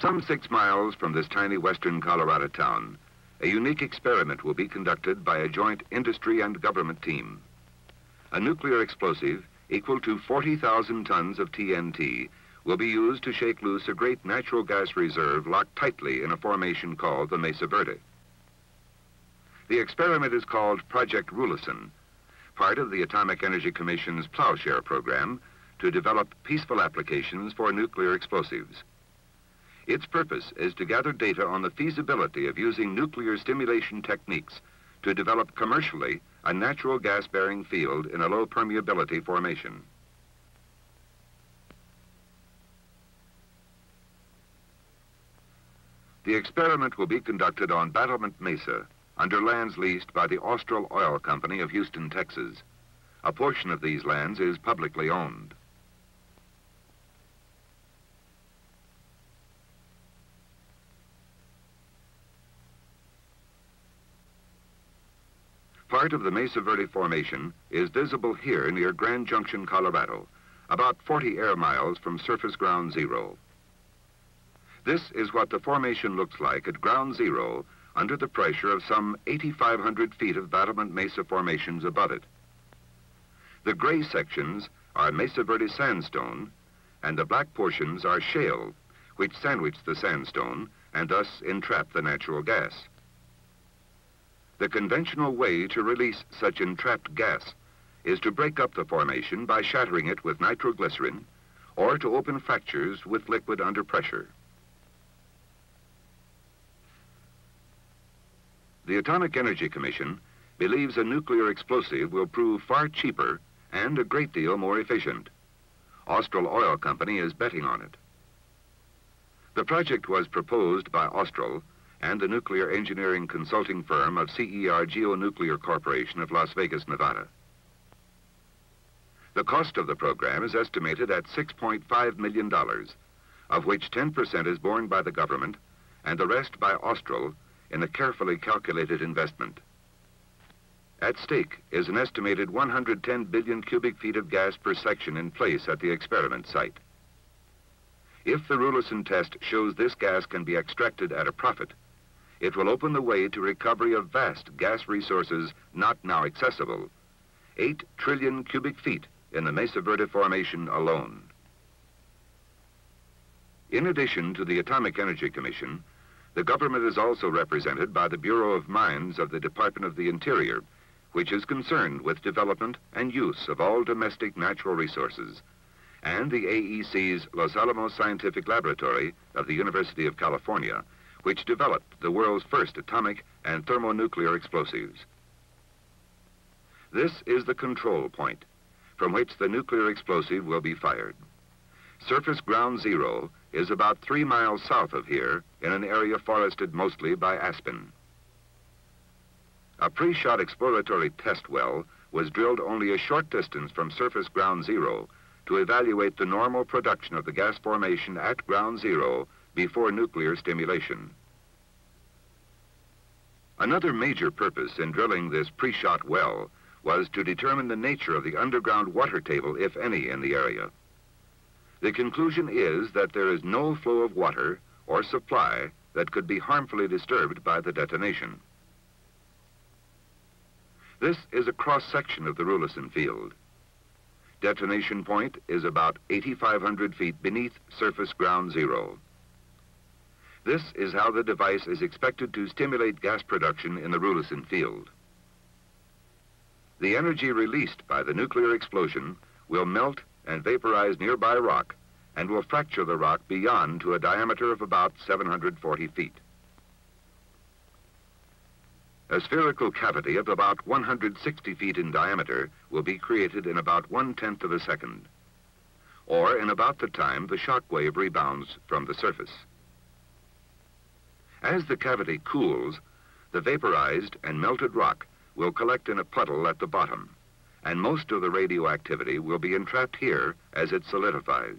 Some six miles from this tiny western Colorado town, a unique experiment will be conducted by a joint industry and government team. A nuclear explosive equal to 40,000 tons of TNT will be used to shake loose a great natural gas reserve locked tightly in a formation called the Mesa Verde. The experiment is called Project Rulison, part of the Atomic Energy Commission's Plowshare program to develop peaceful applications for nuclear explosives. Its purpose is to gather data on the feasibility of using nuclear stimulation techniques to develop commercially a natural gas-bearing field in a low permeability formation. The experiment will be conducted on Battlement Mesa under lands leased by the Austral Oil Company of Houston, Texas. A portion of these lands is publicly owned. Part of the Mesa Verde Formation is visible here near Grand Junction, Colorado, about 40 air miles from surface ground zero. This is what the formation looks like at ground zero under the pressure of some 8,500 feet of Battlement Mesa formations above it. The gray sections are Mesa Verde sandstone, and the black portions are shale, which sandwich the sandstone and thus entrap the natural gas. The conventional way to release such entrapped gas is to break up the formation by shattering it with nitroglycerin or to open fractures with liquid under pressure. The Atomic Energy Commission believes a nuclear explosive will prove far cheaper and a great deal more efficient. Austral Oil Company is betting on it. The project was proposed by Austral and the nuclear engineering consulting firm of CER Geonuclear Corporation of Las Vegas, Nevada. The cost of the program is estimated at $6.5 million, of which 10% is borne by the government and the rest by Austral in a carefully calculated investment. At stake is an estimated 110 billion cubic feet of gas per section in place at the experiment site. If the Rulison test shows this gas can be extracted at a profit, it will open the way to recovery of vast gas resources not now accessible, 8 trillion cubic feet in the Mesa Verde Formation alone. In addition to the Atomic Energy Commission, the government is also represented by the Bureau of Mines of the Department of the Interior, which is concerned with development and use of all domestic natural resources, and the AEC's Los Alamos Scientific Laboratory of the University of California, which developed the world's first atomic and thermonuclear explosives. This is the control point from which the nuclear explosive will be fired. Surface ground zero is about three miles south of here in an area forested mostly by aspen. A pre-shot exploratory test well was drilled only a short distance from surface ground zero to evaluate the normal production of the gas formation at ground zero before nuclear stimulation. Another major purpose in drilling this pre-shot well was to determine the nature of the underground water table, if any, in the area. The conclusion is that there is no flow of water or supply that could be harmfully disturbed by the detonation. This is a cross-section of the Rulison field. Detonation point is about 8,500 feet beneath surface ground zero. This is how the device is expected to stimulate gas production in the Rulison field. The energy released by the nuclear explosion will melt and vaporize nearby rock and will fracture the rock beyond to a diameter of about 740 feet. A spherical cavity of about 160 feet in diameter will be created in about one-tenth of a second, or in about the time the shock wave rebounds from the surface. As the cavity cools, the vaporized and melted rock will collect in a puddle at the bottom, and most of the radioactivity will be entrapped here as it solidifies.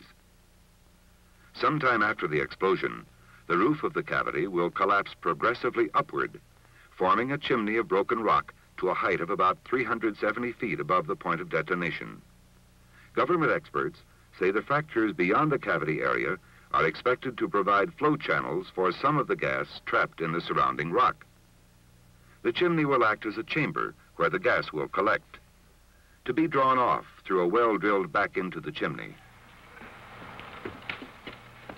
Sometime after the explosion, the roof of the cavity will collapse progressively upward, forming a chimney of broken rock to a height of about 370 feet above the point of detonation. Government experts say the fractures beyond the cavity area are expected to provide flow channels for some of the gas trapped in the surrounding rock. The chimney will act as a chamber where the gas will collect, to be drawn off through a well drilled back into the chimney.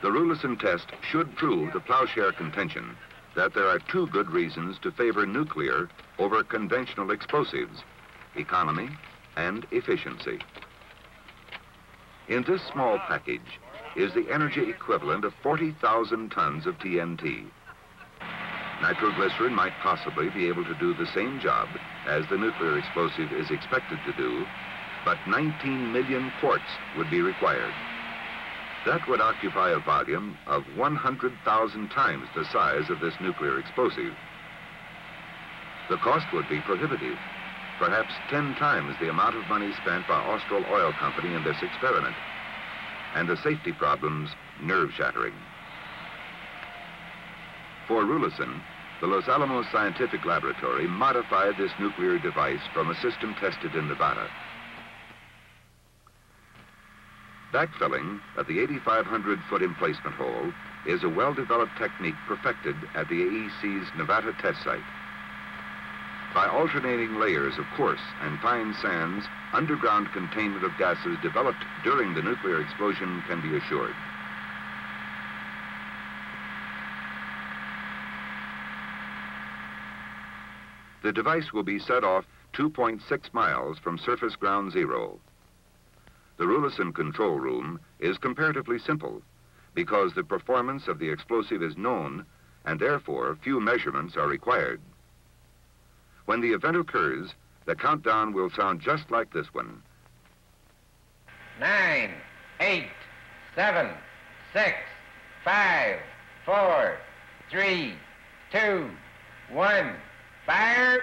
The Rulison test should prove the plowshare contention that there are two good reasons to favor nuclear over conventional explosives, economy and efficiency. In this small package is the energy equivalent of 40,000 tons of TNT. Nitroglycerin might possibly be able to do the same job as the nuclear explosive is expected to do, but 19 million quarts would be required. That would occupy a volume of 100,000 times the size of this nuclear explosive. The cost would be prohibitive, perhaps 10 times the amount of money spent by Austral Oil Company in this experiment, and the safety problems nerve-shattering. For Rulison, the Los Alamos Scientific Laboratory modified this nuclear device from a system tested in Nevada. Backfilling at the 8,500-foot emplacement hole is a well-developed technique perfected at the AEC's Nevada test site. By alternating layers of coarse and fine sands, underground containment of gases developed during the nuclear explosion can be assured. The device will be set off 2.6 miles from surface ground zero. The Rulison control room is comparatively simple because the performance of the explosive is known and therefore few measurements are required. When the event occurs, the countdown will sound just like this one. Nine, eight, seven, six, five, four, three, two, one. Fire!